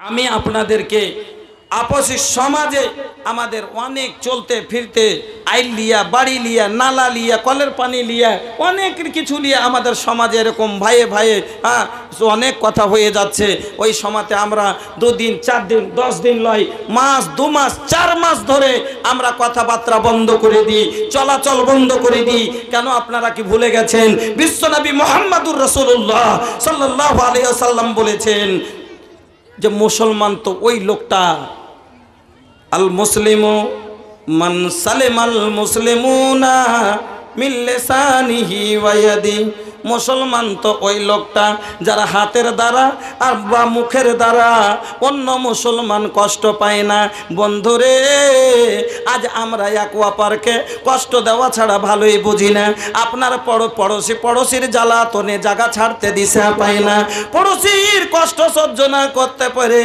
আমি আপনাদেরকে আপসী সমাজে আমাদের অনেক চলতে ফিরতে, আইল লিয়া, বাড়ি লিয়া, নালা লিয়া, কলের পানি লিয়া, অনেক কিছু লিয়া আমাদের সমাজে এরকম ভাইয়ে ভাইয়ে হ্যাঁ অনেক কথা হয়ে যাচ্ছে। ওই সমাজে আমরা দুদিন চার দিন দশ দিন লয়, মাস দু মাস চার মাস ধরে আমরা কথাবার্তা বন্ধ করে দিই, চলাচল বন্ধ করে দিই। কেন আপনারা কি ভুলে গেছেন? বিশ্বনবী মোহাম্মদুর রসুল্লাহ সাল্লাহ আলিয়া সাল্লাম বলেছেন যে মুসলমান তো ওই লোকটা। আল মুসলিম মান সালেমাল মুসলিমুনা মিল্লেসানিহি ওয়াইয়াদি মুসলমান তো ওই লোকটা যারা হাতের দ্বারা আর বা মুখের দ্বারা অন্য মুসলমান কষ্ট পায় না। বন্ধুরে, আজ আমরা এক পার্কে কষ্ট দেওয়া ছাড়া ভালোই বুঝি না। আপনার পড়ো পড়োশি, পড়োশির জ্বালাতনে জায়গা ছাড়তে দিশা পায় না। পড়োশির কষ্ট সহ্য না করতে পারে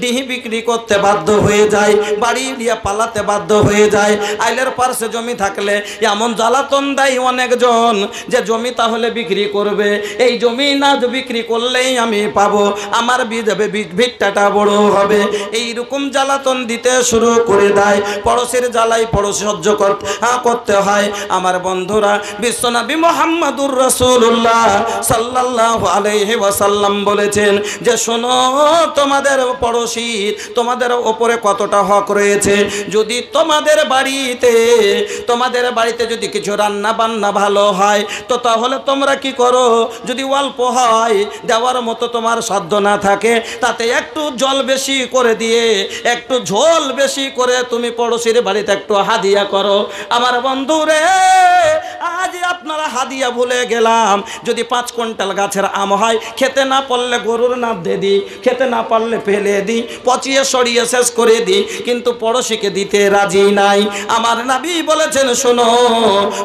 ডিহি বিক্রি করতে বাধ্য হয়ে যায়, বাড়ি দিয়ে পালাতে বাধ্য হয়ে যায়। আইলের পার্শ্বে জমি থাকলে এমন জ্বালাতন দেয় অনেকজন যে জমি তাহলে বিক্রি করবে। এই জমি না বিক্রি করলেই আমি পাবো। আমার বিধবে ভিট্টাটা বড় হবে। এই রকম জ্বালাতন দিতে শুরু করে দেয়। পড়োশির জ্বালাই পড়োশি সহ্য করতে হ্যাঁ, আমার বন্ধুরা বিশ্বনবী মোহাম্মদুর রসুল্লাহ সাল্লাহ আলাইহি ওয়াসাল্লাম বলেছেন যে শোনো তোমাদের পড়োশির তোমাদের ওপরে কতটা হক রয়েছে? যদি তোমাদের বাড়িতে তোমাদের বাড়িতে যদি কিছু রান্না বান্না ভালো হয় তো তাহলে তোমরা কি করো? যদি অল্প হয়, দেওয়ার মতো তোমার সাধ্য না থাকে, তাতে একটু জল বেশি করে দিয়ে, একটু ঝোল বেশি করে তুমি পড়োশির বাড়িতে একটু হাদিয়া করো। আমার বন্ধুরে আজ আপনারা হাদিয়া ভুলে গেলাম। যদি পাঁচ কুইন্টাল গাছের আম হয়, খেতে না পারলে গরুর না দিয়ে দিই খেতে না পারলে ফেলে দিই পচিয়ে সরিয়ে শেষ করে দিই কিন্তু পড়োশিকে দিতে রাজি নাই। আমার নাবি বলেছেন, শোনো,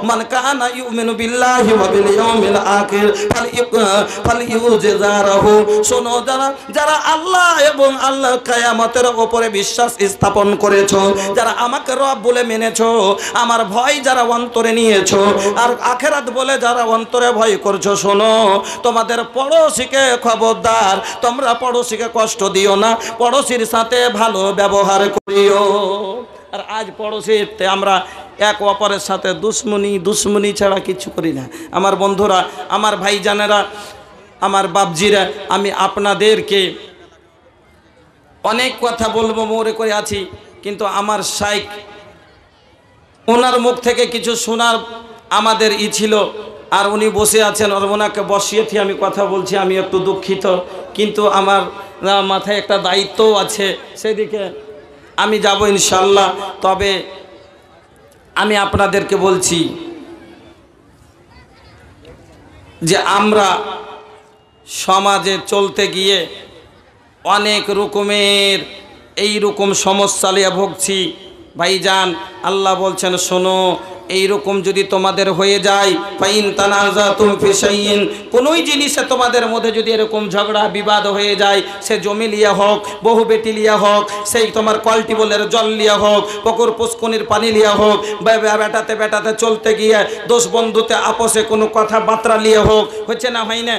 মান কানা ইউমিনু বিল্লাহি ওয়া বিল ইয়াউমিল আখির, ফাল ফাল ইউজিজারহু। শোনো, যারা যারা আল্লাহ এবং আল্লাহ কিয়ামতের উপরে বিশ্বাস স্থাপন করেছ, যারা আমাকে রব বলে মেনেছো, আমার ভয় যারা অন্তরে নিয়েছো আর আখেরাত বলে যারা অন্তরে ভয় করছ, শোনো। তোমাদের পড়োশিকে খবরদার। তোমরা পড়োশিকে কষ্ট দিও না। পড়োশির সাথে ভালো ব্যবহার করিও। আর আজ পড়োশিতে আমরা এক অপরের সাথে দুশ্মনী দুশ্মনী ছাড়া কিছু করি না। আমার বন্ধুরা, আমার ভাইজানেরা, আমার বাপজিরা, আমি আপনাদেরকে অনেক কথা বলব, মনে করে আছি। কিন্তু আমার সাইক ওনার মুখ থেকে কিছু শোনার আমাদের ই ছিল। আর উনি বসে আছেন আর ওনাকে বসিয়েছি আমি কথা বলছি, আমি একটু দুঃখিত। কিন্তু আমার মাথায় একটা দায়িত্বও আছে। সেদিকে আমি যাব ইনশাল্লাহ তবে আমি আপনাদেরকে বলছি যে আমরা সমাজে চলতে গিয়ে অনেক রকমের এই রকম সমস্যা নিয়ে ভুগছি। ভাইজান, আল্লাহ বলছেন, শোনো এই রকম যদি তোমাদের হয়ে যায়, ফাইন তানাজা তুমি ফিসাইন কোনোই জিনিসে তোমাদের মধ্যে যদি এরকম ঝগড়া, বিবাদ হয়ে যায়, সে জমি লিয়া হোক, বহু বেটি লিয়া হোক, সেই তোমার কলটি বলের জল লিয়া হোক, পুকুর পুষ্কনির পানি লিয়া হোক বেটাতে বেটাতে চলতে গিয়ে দোষ বন্ধুতে আপসে কোনো কথাবার্তা লিয়ে হোক, হচ্ছে না, হয় না?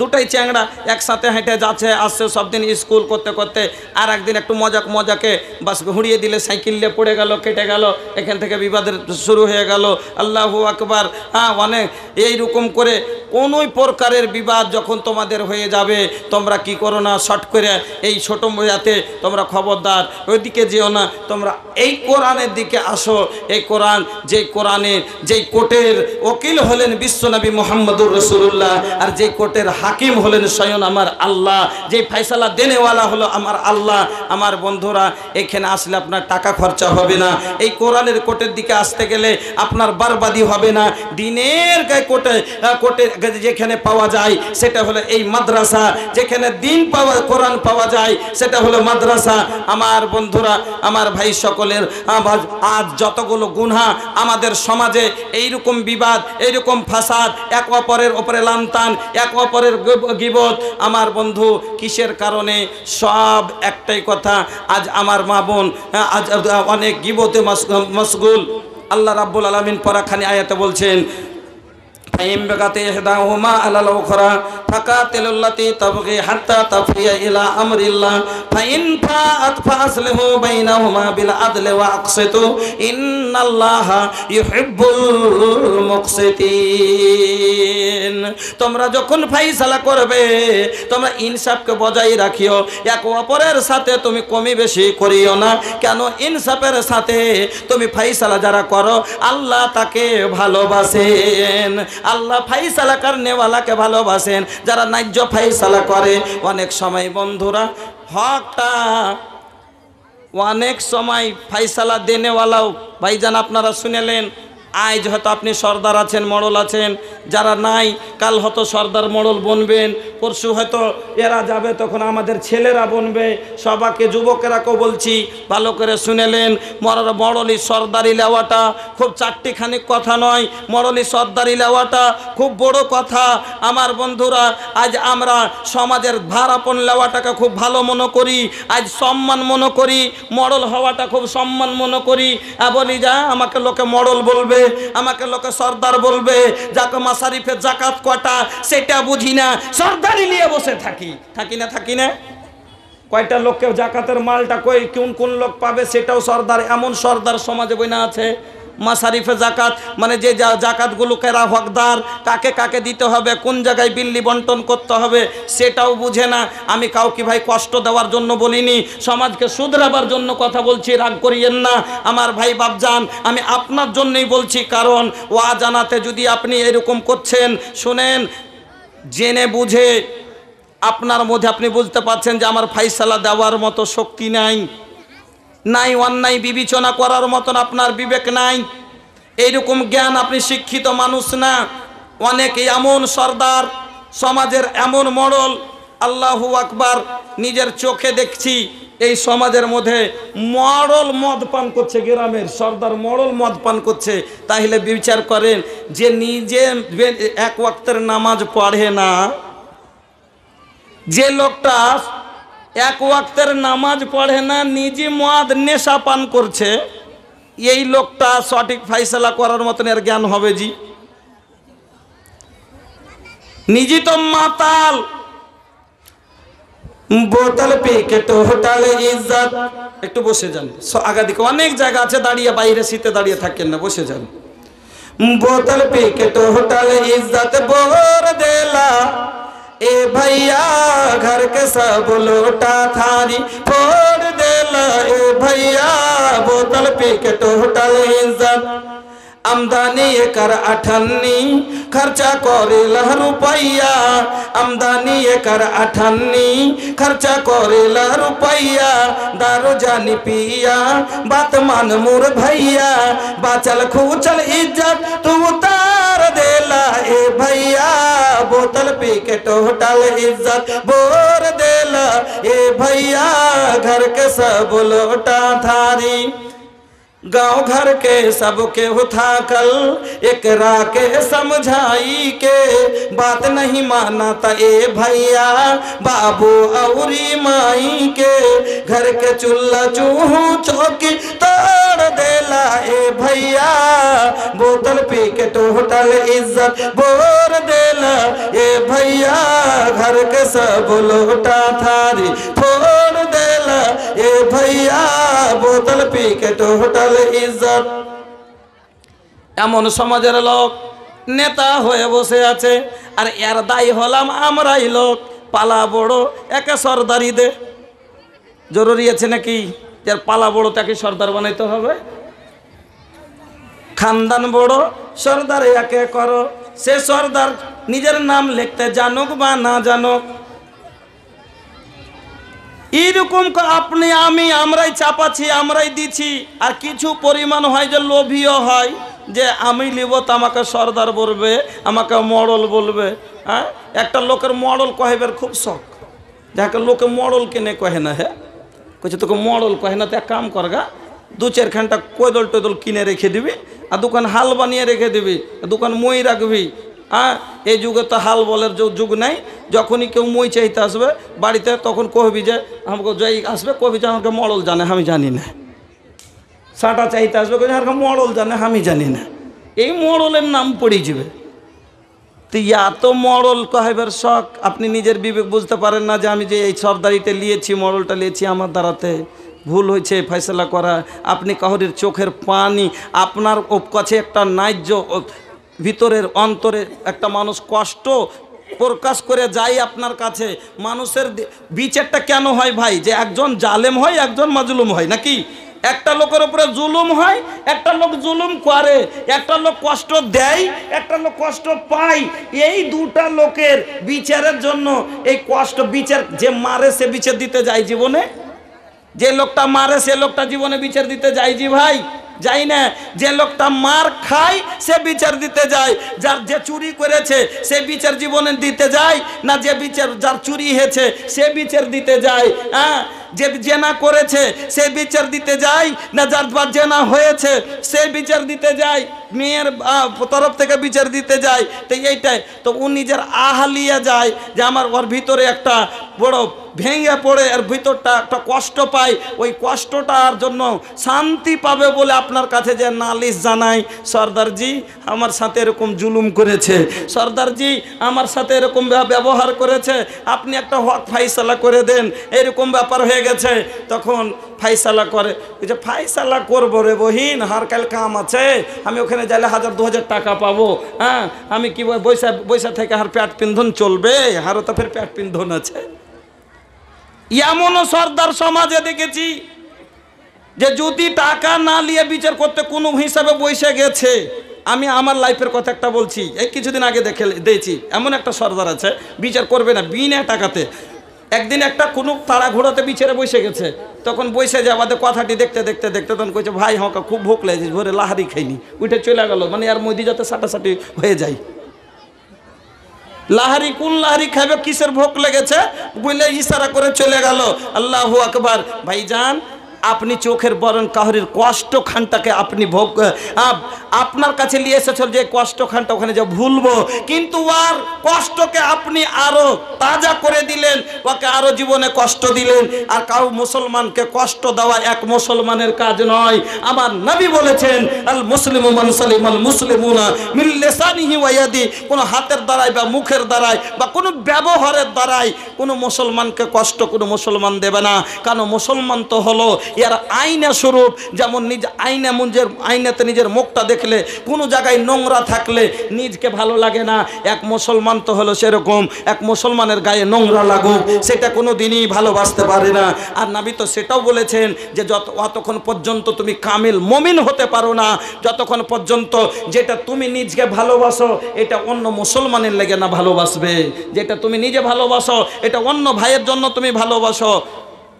দুটাই চ্যাংড়া একসাথে হেঁটে যাচ্ছে, আসছে সব দিন স্কুল করতে করতে আর একদিন একটু মজাক মজাকে বাস ঘুরিয়ে দিলে সাইকেল নিয়ে পড়ে গেল, কেটে গেল, এখান থেকে বিবাদের শুরু হয়ে গেল। আল্লাহ আকবার। হ্যাঁ অনেক এইরকম করে কোনোই প্রকারের বিবাদ যখন তোমাদের হয়ে যাবে, তোমরা কি করো না শর্ট করে এই ছোট যাতে তোমরা খবরদার, ওইদিকে যেও না, তোমরা এই কোরআনের দিকে আসো। এই কোরআন, যেই কোরআনের, যেই কোর্টের ওকিল হলেন বিশ্বনবী মোহাম্মদুর রসুল্লাহ আর যেই কোর্টের হাকিম হলেন স্বয়ং আমার আল্লাহ, যেই ফাইসালা দেনেওয়ালা হলো আমার আল্লাহ, আমার বন্ধুরা, এখানে আসলে আপনার টাকা খরচা হবে না। এই কোরআনের কোর্টের দিকে আসতে গেলে আপনার বারবাদি হবে না। দিনের আহ, কোর্টে যেখানে পাওয়া যায় সেটা হলো এই মাদ্রাসা। যেখানে দিন পাওয়া কোরআন পাওয়া যায় সেটা হলো মাদ্রাসা। আমার বন্ধুরা আমার ভাই সকলের আজ যতগুলো গুনহা আমাদের সমাজে এইরকম বিবাদ এইরকম ফাসাদ এক অপরের ওপরে লামতান এক অপরের গিব- গিবত। আমার বন্ধু কিসের কারণে? সব একটাই কথা। আজ আমার মা বোন আজ অনেক গিবতে মশগুল আল্লাহ রাব্বুল আলমিন পরাখানি আয়াতে বলছেন বেগাতে তোমরা যখন ফাইসালা করবে, তোমরা ইনসাফকে বজায় রাখিও। এক অপরের সাথে তুমি কমি বেশি করিও না। কেন ইনসাফের সাথে তুমি ফাইসালা যারা করো, আল্লাহ তাকে ভালোবাসেন। আল্লাহ ফাইসালা নেওয়ালাকে ভালোবাসেন। যারা ন্যায্য ফাইসালা করে, অনেক সময় বন্ধুরা, হকটা অনেক সময় ফাইসালা দেনেওয়ালাও, ভাইজান আপনারা শুনেলেন আজ হয়তো আপনি সর্দার আছেন, মডল আছেন, যারা নাই, কাল হয়তো সর্দার, মডল বনবেন, পরশু হয়তো এরা যাবে, তখন আমাদের ছেলেরা বনবে সবাকে যুবকেরাকেও বলছি, ভালো করে শুনেলেন, মরার মরলি সর্দারি লেওয়াটা খুব চারটিখানি কথা নয়, মরলি সর্দারি লেওয়াটা খুব বড় কথা, আমার বন্ধুরা, আজ আমরা সমাজের ভারাপন লেওয়াটাকে খুব ভালো মনে করি, আজ সম্মান মনে করি, মডল হওয়াটা খুব সম্মান মনে করি বলি যা, আমাকে লোকে মডল বলবে আমাকে লোকে সর্দার বলবে, যাকে মাসারিফে জাকাত কটা, সেটা বুঝি না। সর্দারি নিয়ে বসে থাকি। থাকি না থাকি না। কয়টা লোককে জাকাতের মালটা কই, কোন কোন লোক পাবে সেটাও সর্দার, এমন সর্দার সমাজে বইনা আছে। মাসারিফে জাকাত মানে যে জাকাতগুলো কেরা হকদার, কাকে কাকে দিতে হবে, কোন জায়গায় বিল্লি বন্টন করতে হবে, সেটাও বুঝে না। আমি কাউকে ভাই কষ্ট দেওয়ার জন্য বলিনি, সমাজকে শুধরাবার জন্য কথা বলছি, রাগ করিয়েন না। আমার ভাই বাপজান, আমি আপনার জন্যই বলছি, কারণ ওয়া জানাতে যদি আপনি এরকম করছেন, শুনেন, জেনে বুঝে, আপনার মধ্যে আপনি বুঝতে পারছেন যে আমার ফাইসালা দেওয়ার মতো শক্তি নাই। নাই, অন্যায় বিবেচনা করার মতন আপনার বিবেক নাই। এইরকম জ্ঞান আপনি শিক্ষিত মানুষ না। অনেক এমন সর্দার, সমাজের এমন মডল, আল্লাহু আকবার, নিজের চোখে দেখছি, এই সমাজের মধ্যে মরল মদ পান করছে গ্রামের, সর্দার মরল মদ পান করছে। তাহলে বিচার করেন যে নিজে এক ওয়াক্তের নামাজ পড়ে না। যে লোকটা এক ওয়াক্তের নামাজ পড়ে না, নিজে মদ, নেশা পান করছে। এই লোকটা সঠিক ফাইসলা করার মতন এর জ্ঞান হবে জি। নিজে তো মাতাল। বোতল পেকেট হোটালে ইজ্জত। একটু বসে যান। আগা দিকে অনেক জায়গা আছে, দাঁড়িয়ে বাইরে শীতে দাঁড়িয়ে থাকেন না, বসে যান। বোতল পেকেট হোটালে ইজ্জত বোর দেলা ए भैया, घर के सब लोटा थारी, फोड़ देला। ए भैया, बोतल पी के टोटल इज़्ज़त আমদানি একার আঠান্নি খরচা করে লাখ রুপাইয়া আমদানি একার আঠান্নি খরচা করে লাখ রুপাইয়া দারো জানি পিয়া বাত মান মোর भैया बाचल खूचल इज्जत तू उतार देला ए भैया बोतल पी के टोटल इज्जत बोर देला ए भैया घर के सब लोटा थारी गाँव घर के सबके उठा कल एकरा के समझाई के, बात नहीं माना था ए भैया, बाबू औरी माई के। घर के चूल्हा चूहू चौकी तोड़ देला ए भैया, बोतल पी के टोटल इज़्ज़त बोर देला ए भैया। घर के सब लोटा थारी फोड़ এ ভাইয়া, বোতল পিকেট হোটেল ইজ্জত। এমন সমাজের লোক, নেতা হয়ে বসে আছে, আর এর দায়ী হলাম আমরাই লোক, পালা বড় একে সর্দারি দে জরুরি আছে নাকি এর পালা বড় তাকে সর্দার বানাইতে হবে? খানদান বড়, সর্দার একে করো। সে সর্দার নিজের নাম লিখতে জানুক বা না জানুক এইরকম আপনি, আমি, আমরাই চাপাচ্ছি, আমরাই দিছি আর কিছু পরিমাণ হয় যে লোভীও হয়, যে আমি লিব তো আমাকে সর্দার বলবে, আমাকে মডল বলবে হ্যাঁ? একটা লোকের মডল কহেবের খুব শখ। যাকে লোকে মডল কেনে কহে না হ্যাঁ? কইছে, তোকে মডল কহে না, তো এক কাম করগা দু চারখানটা কোদল টোদল কিনে রেখে দিবি, আর দোকান হাল বানিয়ে রেখে দিবি, দোকান মই রাখবি হ্যাঁ এই যুগে তো হাল বলের যুগ নাই। যখনই কেউ মই চাইতে আসবে, বাড়িতে তখন কহবি যে, আমাকে যাই আসবে কবি যে, আমাকে মডল জানে, আমি জানি না। সাটা চাইতে আসবে কবি আমাকে মডল জানে, আমি জানি না। এই মডলের নাম পড়ে যাবে। তো এত মরল কহেবার শখ, আপনি নিজের বিবেক বুঝতে পারেন না যে, আমি যে এই সর্দারিটা নিয়েছি মরলটা নিয়েছি আমার দ্বারাতে। ভুল হয়েছে ফয়সলা করা। আপনি কাহরির চোখের পানি, আপনার কাছে একটা ন্যায্য ভিতরের অন্তরে একটা মানুষ কষ্ট প্রকাশ করে যায় আপনার কাছে। মানুষের বিচারটা কেন হয় ভাই? যে একজন জালেম হয়, একজন মাজলুম হয়, নাকি? একটা লোকের উপরে জুলুম হয়, একটা লোক জুলুম করে, একটা লোক কষ্ট দেয়, একটা লোক কষ্ট পায়। এই দুটা লোকের বিচারের জন্য এই কষ্ট বিচার যে মারে সে বিচার দিতে যায় জীবনে। যে লোকটা মারে সে লোকটা জীবনে বিচার দিতে যায় জি ভাই। যাই না, যে লোকটা মার খায়, সে বিচার দিতে যায়। যার যে চুরি করেছে, সে বিচার জীবনে দিতে যায়, না যে বিচার, যার চুরি হয়েছে, সে বিচার দিতে যায়। হ্যাঁ? যে জেনা করেছে, সে বিচার দিতে যায়। না যার বা জেনা হয়েছে, সে বিচার দিতে যায়। মেয়ের তরফ থেকে বিচার দিতে যায়। তো এইটাই। তো ও নিজের আহালিয়া যায় যে আমার ওর ভিতরে একটা বড় ভেঙে পড়ে, এর ভিতরটা একটা কষ্ট পায়। ওই কষ্টটার জন্য শান্তি পাবে বলে আপনার কাছে যে নালিশ জানাই। সর্দারজি আমার সাথে এরকম জুলুম করেছে। সর্দারজি আমার সাথে এরকম ব্যবহার করেছে। আপনি একটা হক ফাইসালা করে দেন। এরকম ব্যাপার হয়ে গেছে, তখন ফাইসালা করে যে ফাইসালা করব রে বহিন, হার কাল কাম আছে, আমি ওখানে যাইলে হাজার, দু হাজার টাকা পাবো হ্যাঁ? আমি কি বৈশা বৈশা থেকে হার প্যাট পিন্ধন চলবে? হারও তো ফের প্যাট পিন্ধন আছে। এমনও সর্দার সমাজে দেখেছি যে যদি টাকা না নিয়ে বিচার করতে কোনো হিসাবে বসে গেছে, আমি আমার লাইফের কথা একটা বলছি, এই কিছুদিন আগে দেখে দিয়েছি এমন একটা সর্দার আছে, বিচার করবে না, বিনা টাকাতে। একদিন একটা কোনো তাড়া ঘোড়াতে বিচারে বসে গেছে। তখন বসে যে আমাদের কথাটি দেখতে দেখতে দেখতে তখন কইছে, ভাই হকা খুব ভোক লেগেছে, ভোরে লাহারি খাইনি। উঠে চলে গেল। মানে আর মদি যাতে সাটাসাটি হয়ে যায়। লাহারি, কোন লাহারি খাবে কিসের ভোক লেগেছে? বলে ইশারা করে চলে গেল। আল্লাহ আকবার। ভাইজান আপনি চোখের বরণ কাহরির কষ্ট খানটাকে আপনি ভোগ আপ- আপনার কাছে নিয়ে এসেছিল যে কষ্ট খানটা ওখানে যে ভুলবো, কিন্তু আর কষ্টকে আপনি আরও তাজা করে দিলেন, ওকে আরও জীবনে কষ্ট দিলেন। আর কাউ মুসলমানকে কষ্ট দেওয়া এক মুসলমানের কাজ নয়। আমার নবী বলেছেন, আল মুসলিমু সালিমাল মুসলিমুনা মিন লিসানিহি ওয়া ইয়াদি। কোনো হাতের দ্বারাই বা মুখের দ্বারাই বা কোনো ব্যবহারের দ্বারাই কোনো মুসলমানকে কষ্ট কোনো মুসলমান দেবে না। কারণ মুসলমান তো হলো এর আইনা স্বরূপ, যেমন নিজ আইনা নিজের আইনাতে নিজের মুখটা দেখলে, কোনো জায়গায় নোংরা থাকলে নিজকে ভালো লাগে না। এক মুসলমান তো হলো সেরকম, এক মুসলমানের গায়ে নোংরা লাগুক, সেটা কোনো দিনই ভালোবাসতে পারে না। আর নাবি তো সেটাও বলেছেন যে যত, অতক্ষণ পর্যন্ত তুমি কামিল মমিন হতে পারো না, যতক্ষণ পর্যন্ত যেটা তুমি নিজকে ভালোবাসো, এটা অন্য মুসলমানের লেগে না ভালোবাসবে। যেটা তুমি নিজে ভালোবাসো, এটা অন্য ভাইয়ের জন্য তুমি ভালোবাসো।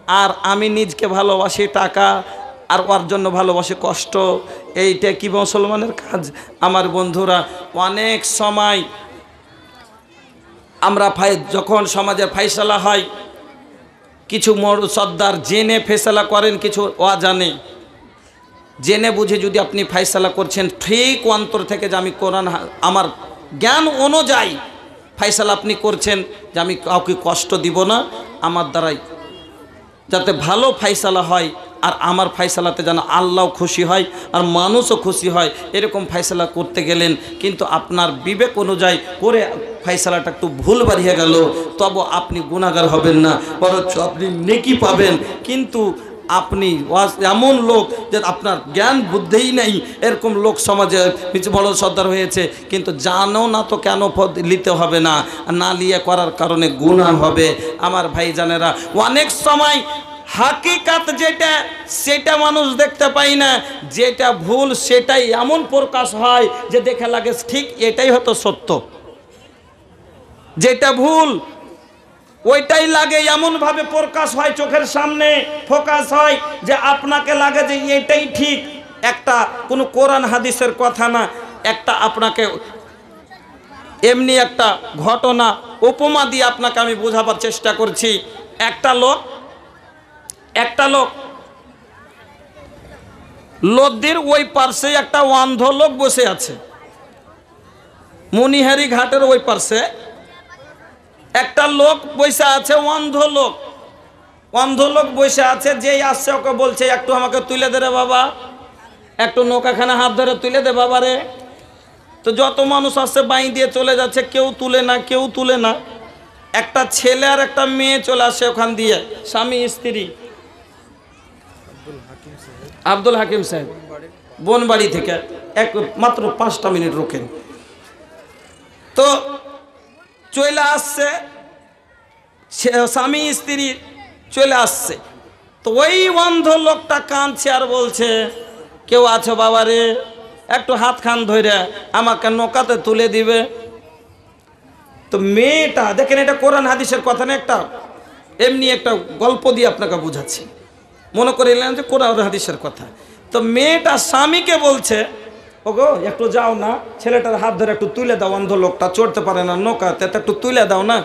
আর আমি নিজকে ভালোবাসি টাকা, আর ওর জন্য ভালোবাসি কষ্ট। এইটা কি মুসলমানের কাজ? আমার বন্ধুরা, অনেক সময় আমরা ফাই, যখন সমাজের ফাইসলা হয়, কিছু মর, সর্দার জেনে ফেসলা করেন, কিছু অজানে জেনে। বুঝে যদি আপনি ফাইসলা করছেন, ঠিক অন্তর থেকে যে আমি কোরআন আমার জ্ঞান অনুযায়ী ফাইসলা আপনি করছেন, যে আমি কাউকে কষ্ট দিব না, আমার দ্বারাই যাতে ভালো ফাইসালা হয় আর আমার ফাইসালাতে যেন আল্লাহ খুশি হয় আর মানুষও খুশি হয়, এরকম ফাইসালা করতে গেলেন। কিন্তু আপনার বিবেক অনুযায়ী করে ফাইসালাটা একটু ভুল বাড়িয়ে গেল, তবু আপনি গুণাগার হবেন না, বরঞ্চ আপনি নেকি পাবেন। কিন্তু আপনি এমন লোক যে আপনার জ্ঞান বুদ্ধিই নেই। এরকম লোক সমাজে কিছু বড় সর্দার হয়েছে, কিন্তু জানো না তো কেন পদ নিতে হবে না? না লিয়ে করার কারণে গুণা হবে। আমার ভাইজানেরা, অনেক সময় হাকিকাত যেটা, সেটা মানুষ দেখতে পাই না। যেটা ভুল, সেটাই এমন প্রকাশ হয় যে দেখে লাগে, ঠিক এটাই হয়তো সত্য। যেটা ভুল ওইটাই লাগে, এমনভাবে প্রকাশ হয়, চোখের সামনে ফোকাস হয় যে আপনাকে লাগে যে এটাই ঠিক। একটা কোনো কোরআন হাদিসের কথা না, একটা আপনাকে এমনি একটা ঘটনা, উপমা দিয়ে আপনাকে আমি বোঝাবার চেষ্টা করছি। একটা লোক একটা লোক লদ্দির ওই পার্শ্বে একটা অন্ধ লোক বসে আছে। মনিহারি ঘাটের ওই পার্শ্বে একটা লোক বসে আছে, অন্ধ লোক। অন্ধ লোক বসে আছে, যেই আসছে ওকে বলছে, একটু আমাকে তুলে দে রে বাবা। একটু নৌকাখানা হাত ধরে তুলে দে বাবা রে। তো যত মানুষ আসছে, বাই দিয়ে চলে যাচ্ছে, কেউ তুলে না, কেউ তুলে না। একটা ছেলে আর একটা মেয়ে চলে আসে ওখান দিয়ে, স্বামী, স্ত্রী। আব্দুল হাকিম সাহেব। বনবাড়ি থেকে এক মাত্র পাঁচটা মিনিট রোকেন। তো চলে আসছে স্বামী স্ত্রী চলে আসছে। তো ওই অন্ধ লোকটা কাঁদছে আর বলছে, কেউ আছো বাবা রে একটু হাত খান ধরে আমাকে নৌকাতে তুলে দিবে। তো মেয়েটা, দেখেন এটা কোরআন হাদিসের কথা না একটা? এমনি একটা গল্প দিয়ে আপনাকে বুঝাচ্ছি। মনে করে নিলেন যে কোরআন হাদিসের কথা। তো মেয়েটা স্বামীকে বলছে ওগো একটু যাও না। ছেলেটার হাত ধরে একটু তুলে দাও অন্ধ লোকটা চড়তে পারে না নৌকাতে একটু তুলে দাও না।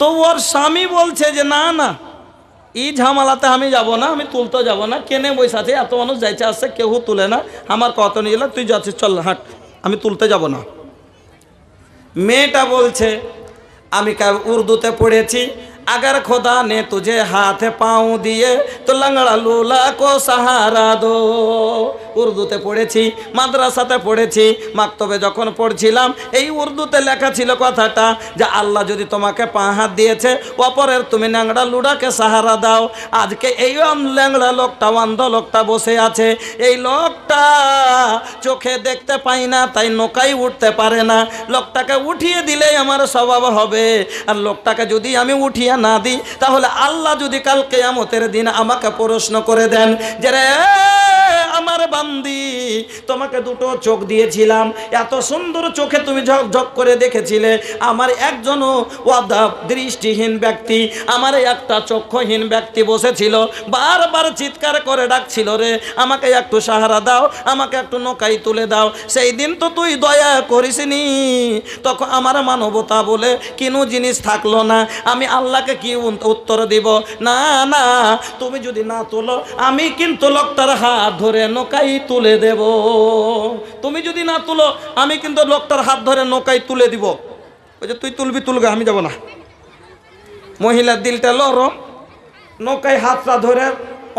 তো ওর স্বামী বলছে যে না না এই ঝামেলাতে আমি যাব না আমি তুলতে যাব না। কেনে বসে আছে এত মানুষ যাইছে আসছে কেউ তুলে না। আমার কত নিয়ে এলো, তুই যাচ্ছিস চল হাট। আমি তুলতে যাব না। মেয়েটা বলছে আমি উর্দুতে পড়েছি अगर खुदा ने तुझे हाथ पाँव दिए তো লাংড়া লুলা কো সাহারা দো উর্দুতে পড়েছি মাদ্রাসাতে পড়েছি মাক্তবে যখন পড়ছিলাম এই উর্দুতে লেখা ছিল কথাটা যে আল্লাহ যদি তোমাকে পা হাত দিয়েছে অপরের তুমি ন্যাংড়া লুডাকে সাহারা দাও আজকে এই অন- ল্যাংড়া লোকটা অন্ধ লোকটা বসে আছে এই লোকটা চোখে দেখতে পাই না তাই নৌকাই উঠতে পারে না লোকটাকে উঠিয়ে দিলেই আমার স্বভাব হবে আর লোকটাকে যদি আমি উঠিয়ে না দিই, তাহলে আল্লাহ যদি কালকে আমতের দিন আমাকে প্রশ্ন করে দেন যে রে, আমার বান্দি, তোমাকে দুটো চোখ দিয়েছিলাম, এত সুন্দর চোখে তুমি ঝক ঝক করে দেখেছিলে, আমার একজনও ওয়াদা দৃষ্টিহীন ব্যক্তি, আমার একটা চক্ষুহীন ব্যক্তি বসেছিল, বারবার চিৎকার করে ডাকছিল রে, আমাকে একটু সাহারা দাও, আমাকে একটু নৌকাই তুলে দাও, সেই দিন তো তুই দয়া করিসনি। তখন আমার মানবতা বলে কিনো জিনিস থাকল না, আমি আল্লাহকে কি উত্তর দিব? না না, তুমি যদি না তোলো, আমি কিন্তু লোকটার হাত ধরে নৌকাই তুলে দেব। তুমি যদি না তুলো, আমি কিন্তু লোকটার হাত ধরে নৌকাই তুলে দিব। ওই যে তুই তুলবি তুলবে আমি যাব না। মহিলার দিলটা লরম নৌকায় হাতটা ধরে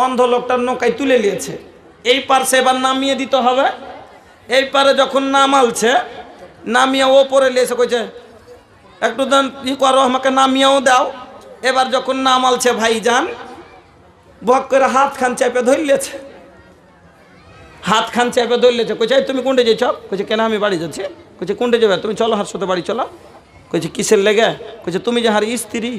অন্ধ লোকটার নৌকায় তুলে নিয়েছে। এই পার সে এবার নামিয়ে দিতে হবে। এই পারে যখন নামালছে, নামিয়ে ওপরে লিয়েছে কইছে, একটু দেন, ই করো, আমাকে নামিয়েও দাও। এবার যখন নামালছে ভাইজান, বক করে হাত খান চেপে ধরলেছে। হাত খান চেপে ধরলেছে। কইছে তুমি কোনটে যেছ কইছে, কেন আমি বাড়ি যাচ্ছি? কইছে, কোনটে যাবে? তুমি চলো হার সাথে বাড়ি, চলো। কইছে, কিসের লেগে? কইছে, তুমি যে হার স্ত্রী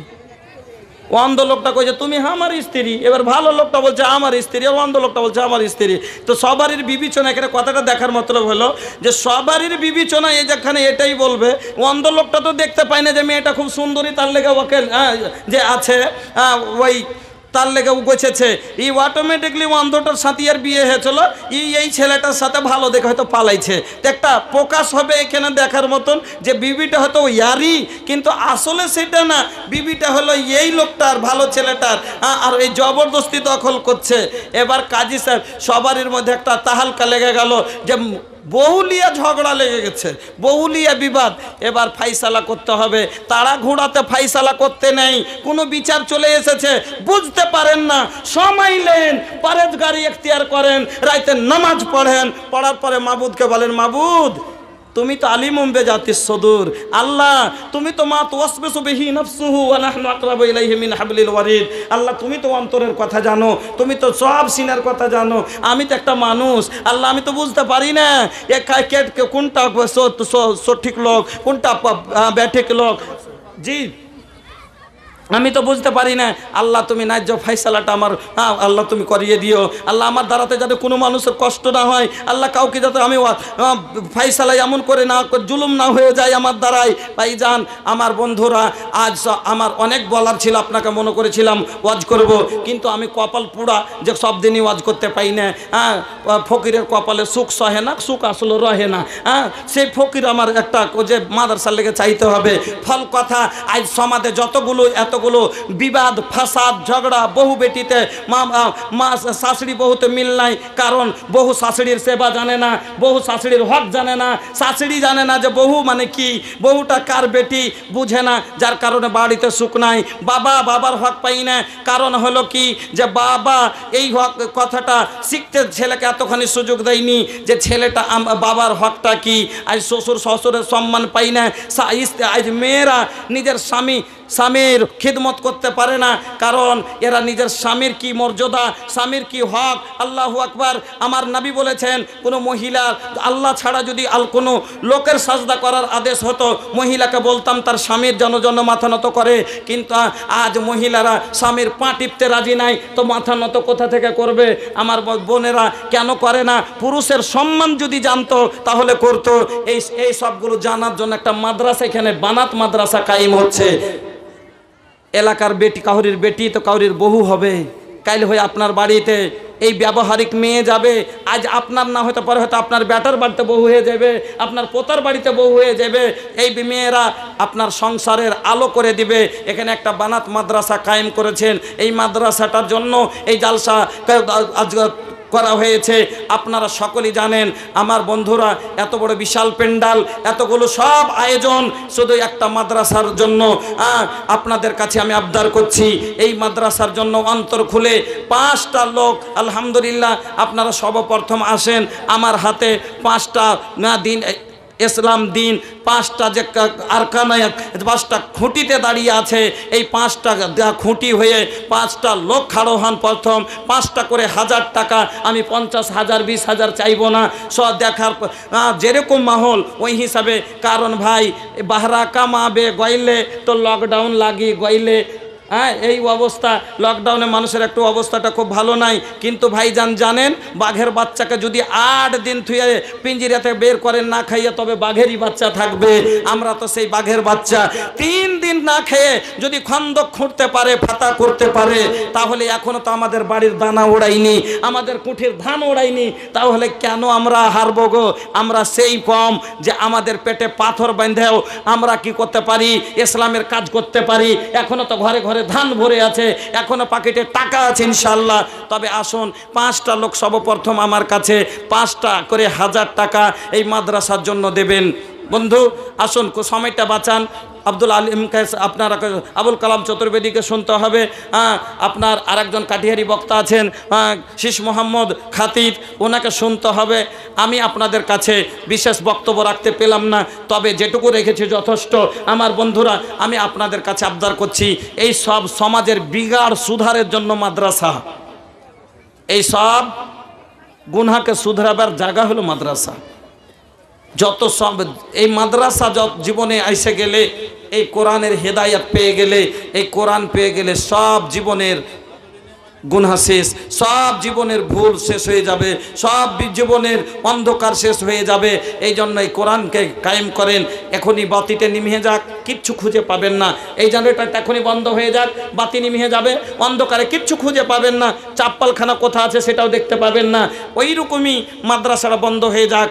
অন্ধ লোকটা কইছে তুমি আমার স্ত্রী। এবার ভালো লোকটা বলছে আমার স্ত্রী। আর অন্ধ লোকটা বলছে আমার স্ত্রী। তো সবারই বিবেচনা এখানে কথাটা দেখার মতলব হলো যে সবারই বিবেচনা এই যেখানে এটাই বলবে। অন্ধ লোকটা তো দেখতে পায় না যে মেয়েটা খুব সুন্দরী তার লেগে ওকে হ্যাঁ, যে আছে হ্যাঁ, ওই তার লেগে গোছেছে। এই অটোমেটিকলি অন্ধটার সাথে আর বিয়ে হয়েছিল এই এই ছেলেটার সাথে ভালো দেখে হয়তো পালাইছে। একটা প্রকাশ হবে এখানে দেখার মতন যে বিবিটা হয়তো ইয়ারি, কিন্তু আসলে সেটা না। বিবিটা হলো এই লোকটার, ভালো ছেলেটার আর এই জবরদস্তি দখল করছে। এবার কাজী সাহেব সবারই মধ্যে একটা তাহালকা লেগে গেল যে বহুলিয়া ঝগড়া লেগে গেছে, বহুলিয়া বিবাদ। এবার ফাইসালা করতে হবে। তারা ঘোড়াতে ফাইসালা করতে নেই। কোনো বিচার চলে এসেছে, বুঝতে পারেন না। সময় লেন পারেজগারি এখতিয়ার করেন, রাইতে নামাজ পড়েন। পড়ার পরে মাবুদকে বলেন, মাবুদ তুমি তো আলিম উম্বে জাতিস সদুর। আল্লাহ, তুমি তো মা তো বিহি নাফসুহু ওয়া নাহনু আকরাবু ইলাইহি হাবলিল ওয়ারিদ। আল্লাহ, তুমি তো অন্তরের কথা জানো, তুমি তো সব সিনার কথা জানো। আমি তো একটা মানুষ। আল্লাহ, আমি তো বুঝতে পারি না এ কোনটা সঠিক লোক, কোনটা ব্যাঠিক লোক। জি। আমি তো বুঝতে পারি না আল্লাহ তুমি ন্যায্য ফাইসালাটা আমার হ্যাঁ আল্লাহ তুমি করিয়ে দিও। আল্লাহ আমার দ্বারাতে যাতে কোনো মানুষের কষ্ট না হয় আল্লাহ কাউকে যাতে আমি আহ, ফাইসালা এমন করে না জুলুম না হয়ে যায় আমার দ্বারাই। ভাই যান আমার বন্ধুরা আজ আমার অনেক বলার ছিল আপনাকে মনে করেছিলাম ওয়াজ করব। কিন্তু আমি কপাল পুরা যে সব দিনই ওয়াজ করতে পাই না হ্যাঁ ফকিরের কপালে সুখ সহে না সুখ আসলে রহে না হ্যাঁ সেই ফকির আমার একটা যে মাদ্রাসার লেগে চাইতে হবে। ফল কথা আজ সমাজে যতগুলো এতগুলো এতগুলো বিবাদ, ফাসাদ, ঝগড়া, বহু বেটিতে মা- মা, শাশুড়ি বহুতে মিল নাই। কারণ বহু শাশুড়ির সেবা জানে না, বহু শাশুড়ির হক জানে না। শাশুড়ি জানে না যে বহু মানে কি? বহুটা কার বেটি? বুঝে না, যার কারণে বাড়িতে সুখ নাই। বাবা, বাবার হক পাই না। কারণ হলো কি? যে বাবা এই হক, কথাটা শিখতে ছেলেকে এতখানি সুযোগ দেয়নি যে ছেলেটা বাবার হকটা কি? আজ শ্বশুর, শ্বশুরের সম্মান পাই না। আজ মেয়েরা নিজের স্বামী স্বামীর খিদমত করতে পারে না। কারণ এরা নিজের স্বামীর কি মর্যাদা, স্বামীর কি হক? আল্লাহ আকবার। আমার নবী বলেছেন, কোনো মহিলা আল্লাহ ছাড়া যদি আল কোনো লোকের সাজদা করার আদেশ হতো, মহিলাকে বলতাম তার স্বামীর জন্য মাথা নত করে। কিন্তু আজ মহিলারা স্বামীর পা টিপতে রাজি নাই, তো মাথা নত কোথা থেকে করবে? আমার বোনেরা কেন করে না? পুরুষের সম্মান যদি জানতো, তাহলে করতো। এই এই সবগুলো জানার জন্য একটা মাদ্রাসা এখানে, বানাত মাদ্রাসা কায়েম হচ্ছে। এলাকার বেটি কাউরির বেটি তো কাউরির বহু হবে। কাইল হয়ে আপনার বাড়িতে এই ব্যবহারিক মেয়ে যাবে। আজ আপনার না হতে পারে হয়তো আপনার ব্যাটার বাড়িতে বহু হয়ে যাবে, আপনার পোতার বাড়িতে বহু হয়ে যাবে। এই মেয়েরা আপনার সংসারের আলো করে দিবে। এখানে একটা বানাত মাদ্রাসা কায়েম করেছেন। এই মাদ্রাসাটার জন্য এই জালসা করা হয়েছে। আপনারা সকলেই জানেন, আমার বন্ধুরা এত বড় বিশাল পেন্ডাল এতগুলো সব আয়োজন শুধু একটা মাদ্রাসার জন্য। আপনাদের কাছে আমি আবদার করছি, এই মাদ্রাসার জন্য অন্তর খুলে পাঁচটা লোক, আলহামদুলিল্লাহ, আপনারা সর্বপ্রথম আসেন, আমার হাতে পাঁচটা দিন ইসলাম দিন পাঁচটা যে আরকানায় পাঁচটা খুঁটিতে দাঁড়িয়ে আছে, এই পাঁচটা খুঁটি হয়ে পাঁচটা লোক হন প্রথম। পাঁচটা করে হাজার টাকা, আমি পঞ্চাশ হাজার, বিশ হাজার চাইব না। সব দেখার যেরকম মাহল, ওই হিসাবে, কারণ ভাই বাহরা কামাবে গইলে তো লকডাউন লাগি, গইলে হ্যাঁ এই অবস্থা লকডাউনে মানুষের একটু অবস্থাটা খুব ভালো নাই। কিন্তু ভাইজান জানেন, বাঘের বাচ্চাকে যদি আট দিন থুয়ে পিঞ্জিরাতে বের করেন, না খাইয়ে তবে বাঘেরই বাচ্চা থাকবে। আমরা তো সেই বাঘের বাচ্চা। তিন দিন না খেয়ে যদি খন্দক খুঁড়তে পারে, ফাতা করতে পারে, তাহলে এখনও তো আমাদের বাড়ির দানা ওড়াইনি আমাদের কুঠির ধান ওড়াইনি তাহলে কেন আমরা হারবো গো? আমরা সেই কম যে আমাদের পেটে পাথর বেঁধেও আমরা কি করতে পারি? ইসলামের কাজ করতে পারি? এখনও তো ঘরে ঘরে ধান ভরে আছে, এখনও পাকেটে টাকা আছে ইনশাল্লাহ তবে আসুন, পাঁচটা লোক সর্বপ্রথম আমার কাছে, পাঁচটা করে হাজার টাকা এই মাদ্রাসার জন্য দেবেন। বন্ধু, আসুন সময়টা বাঁচান। আব্দুল আলিমকে আপনার আবুল কালাম চতুর্বেদীকে শুনতে হবে। হ্যাঁ আপনার আরেকজন কাটিহারি বক্তা আছেন হ্যাঁ, শীষ মোহাম্মদ খাতিব ওনাকে শুনতে হবে। আমি আপনাদের কাছে বিশেষ বক্তব্য রাখতে পেলাম না তবে যেটুকু রেখেছি যথেষ্ট। আমার বন্ধুরা আমি আপনাদের কাছে আবদার করছি এই সব সমাজের বিগাড় সুধারের জন্য মাদ্রাসা। এই সব গুনহাকে সুধরাবার জায়গা হলো মাদ্রাসা। যত সব এই মাদ্রাসা যত জীবনে আইসে গেলে, এই কোরআনের হেদায়াত পেয়ে গেলে, এই কোরআন পেয়ে গেলে সব জীবনের গুনহা শেষ, সব জীবনের ভুল শেষ হয়ে যাবে, সব জীবনের অন্ধকার শেষ হয়ে যাবে। এই জন্য এই কোরআনকে কায়েম করেন, এখনই বাতিতে নিমিয়ে যাক, কিচ্ছু খুঁজে পাবেন না। এই জেনারেটারটা এখনই বন্ধ হয়ে যাক, বাতি নিমিয়ে যাবে, অন্ধকারে কিচ্ছু খুঁজে পাবেন না। চাপ্পালখানা কোথা আছে সেটাও দেখতে পাবেন না। ওই রকমই মাদ্রাসাটা বন্ধ হয়ে যাক।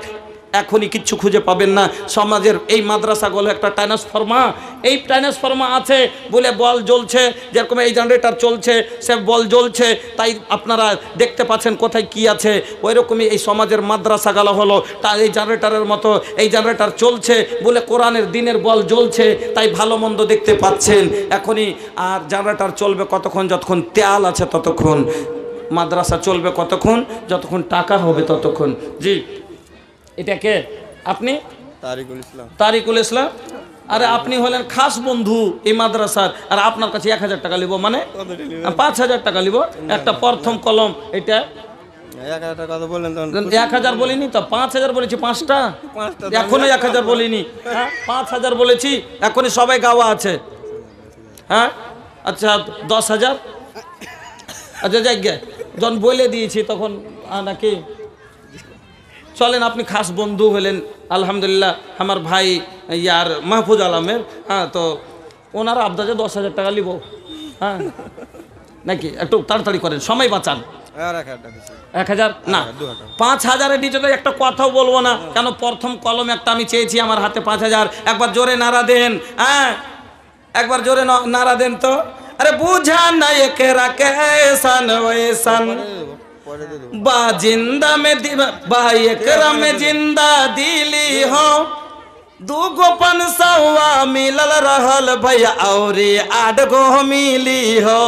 এখনই কিচ্ছু খুঁজে পাবেন না। সমাজের এই মাদ্রাসাগুলো একটা ট্রান্সফর্মা এই ট্রান্সফর্মা আছে, বলে বল জ্বলছে, যেরকম এই জেনারেটার চলছে, সে বল জ্বলছে, তাই আপনারা দেখতে পাচ্ছেন কোথায় কি আছে। ওই রকমই এই সমাজের মাদ্রাসাগুলো হলো। তা এই জেনারেটারের মতো, এই জেনারেটার চলছে, বলে কোরআনের দিনের বল জ্বলছে, তাই ভালো মন্দ দেখতে পাচ্ছেন। এখনই আর জেনারেটার চলবে কতক্ষণ? যতক্ষণ তেল আছে ততক্ষণ। মাদ্রাসা চলবে কতক্ষণ? যতক্ষণ টাকা হবে ততক্ষণ। জি। এটা কে? আপনি? তারিকুল ইসলাম। তারিকুল ইসলাম। আরে আপনি হলেন খাস বন্ধু এই মাদ্রাসার। আর আপনার কাছে এক হাজার টাকা লিব মানে? পাঁচ হাজার টাকা লিব। একটা প্রথম কলম এটা? এক হাজার বলিনি তো? পাঁচ হাজার বলেছি পাঁচটা? এখনও এক হাজার বলিনি। হ্যাঁ পাঁচ হাজার বলেছি এখনই সবাই গাওয়া আছে। হ্যাঁ? আচ্ছা দশ হাজার? আচ্ছা যাই গে। যখন বলে দিয়েছি তখন নাকি? চলেন আপনি খাস বন্ধু হলেন আলহামদুলিল্লাহ আমার ভাই ইয়ার মাহফুজ আলমের হ্যাঁ তো ওনার আবদাজে দশ হাজার টাকা নিব। হ্যাঁ নাকি? একটু তাড়াতাড়ি করেন সময় বাঁচান। এক হাজার? না পাঁচ হাজারের নিচে তো একটা কথাও বলব না কেন প্রথম কলম একটা আমি চেয়েছি আমার হাতে পাঁচ হাজার। একবার জোরে নাড়া দেন হ্যাঁ একবার জোরে নাড়া দেন তো। আরে বুঝান না একে রাখে সান বা জিন্দা মে বা মে জিন্দা দিলি হো। দুগো পনসাওয়া মিলল রহল ভাই আউরি আট গো মিলি হো।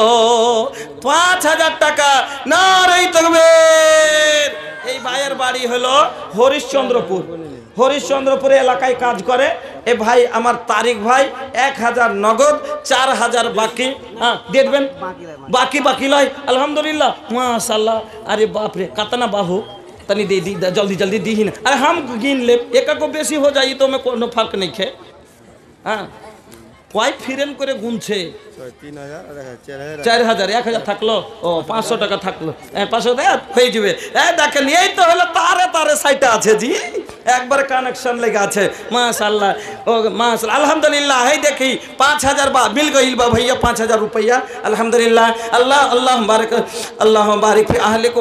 পাঁচ হাজার টাকা না রই তকবে এই ভাইয়ের বাড়ি হলো হরিশ্চন্দ্রপুর। হরিশ্চন্দ্রপুরে এলাকায় কাজ করে এ ভাই আমার তারিক ভাই এক হাজার নগদ চার হাজার বাকি হ্যাঁ দিয়ে দেবেন बाकी बाकी लाई अल्हम्दुलिल्लाह माशाल्लाह अरे बाप रे कतना बाहू तनी दे दी जल्दी जल्दी दी ही ना अरे हम गिन ले एक को बेसी हो जाई तो में कोनो फर्क नहीं खे हाँ কয় ফিরেন করে গুনছে ছয় চার হাজার এক হাজার থাকল? ও, পাঁচশো টাকা থাকল। কানেকশন আছে আলহামদুলিল্লাহ দেখি, পাঁচ হাজার বা মিল বা ভাইয়া, পাঁচ হাজার রুপয়া আলহামদুলিল্লাহ। আল্লাহ আল্লাহ আল্লাহ বারিক আহলিক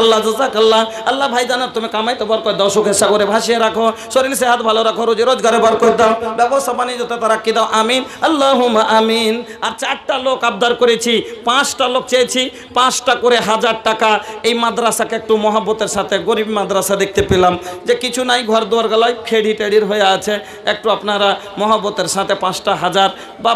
আল্লাহ আল্লাহ ভাই, জানা, তুমি কামাই তো বরকত দাও, সুখে করে ভাসিয়ে রাখো। শরীর, সেহাত ভালো রাখো, রোজি রোজগারে বরকত দাও। ব্যবসা বাণিজ্যতে তারা দাও। আমিন। আল্লাহ আমিন। আর চারটা লোক আবদার করেছি, পাঁচটা লোক চেয়েছি, পাঁচটা করে হাজার টাকা। এই মাদ্রাসাকে একটু মহাব্বতের সাথে, গরিব মাদ্রাসা দেখতে পেলাম। যে কিছু নাই, ঘর দুয়ার গলায় খেড়ি টেড়ির হয়ে আছে। একটু আপনারা মহাব্বতের সাথে পাঁচটা হাজার বা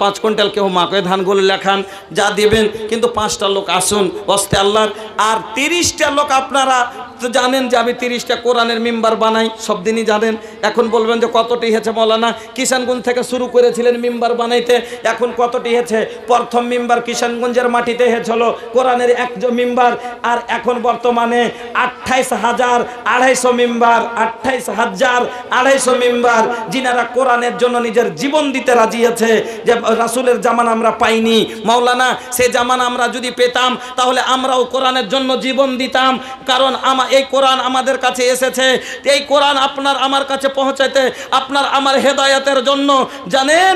পাঁচ কুইন্টাল কেউ মাকে ধানগুলো লেখান, যা দিবেন, কিন্তু পাঁচটা লোক আসুন, অস্তে আল্লাহর। আর তিরিশটা লোক আপনারা তো জানেন যে আমি তিরিশটা কোরআনের মেম্বার বানাই, সব দিনই জানেন। এখন বলবেন যে কতটি হয়েছে মৌলানা? কিষানগঞ্জ থেকে শুরু করেছিলেন মেম্বার। বানাইতে এখন কতটি হয়েছে? প্রথম মেম্বার কিষানগঞ্জের মাটিতে হয়েছিল, কোরআনের একজন মেম্বার, আর এখন বর্তমানে আঠাইশ হাজার আড়াইশো মেম্বার, আঠাইশ হাজার আড়াইশো মেম্বার, যিনারা কোরআনের জন্য নিজের জীবন দিতে রাজি আছে। যে রাসুলের জামান আমরা পাইনি। মাওলানা, সে জামান আমরা যদি পেতাম, তাহলে আমরাও কোরআনের জন্য জীবন দিতাম। কারণ আমা, এই কোরআন আমাদের কাছে এসেছে। এই কোরআন আপনার আমার কাছে পৌঁছাতে আপনার আমার হেদায়াতের জন্য। জানেন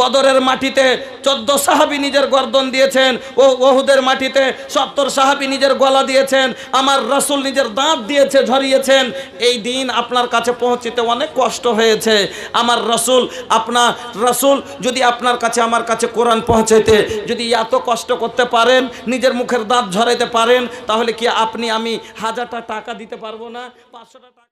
বদরের মাটিতে চোদ্দ সাহাবি নিজের গর্দন দিয়েছেন, ও ওহুদের মাটিতে সত্তর সাহাবি নিজের গলা দিয়েছেন, আমার রসুল নিজের দাঁত দিয়েছে, ঝরিয়েছেন। এই দিন আপনার কাছে পৌঁছিতে অনেক কষ্ট হয়েছে। আমার রসুল, আপনার রসুল যদি আপনার কাছে, আমার কাছে কোরআন পৌঁছাইতে যদি এত কষ্ট করতে পারেন, নিজের মুখের দাঁত ঝরাইতে পারেন, তাহলে কি আপনি আমি হাজারটা টাকা দিতে পারব না? পাঁচশোটা টাকা